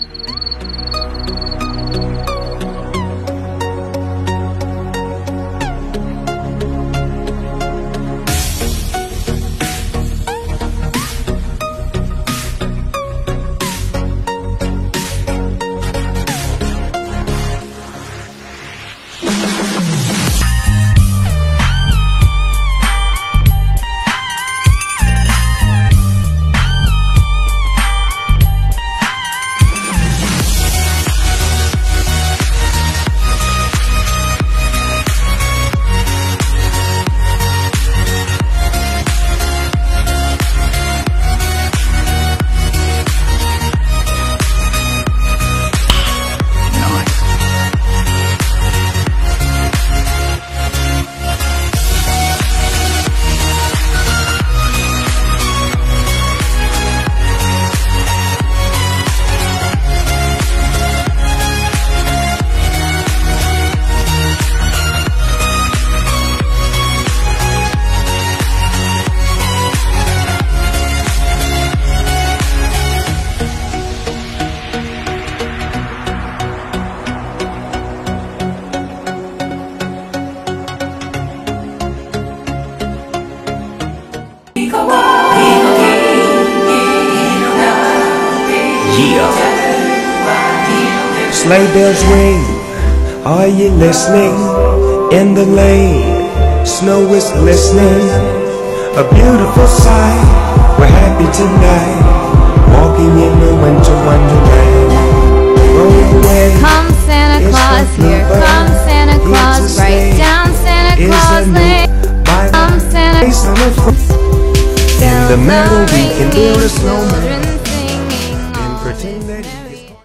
うん。Sleigh bells ring, are you listening? In the lane, snow is glistening. A beautiful sight, we're happy tonight. Walking in the winter wonderland. Come Santa Claus, here comes Santa Claus, right down Santa Claus Lane. Come Santa Place on the front. In the meadow we can build a snowman.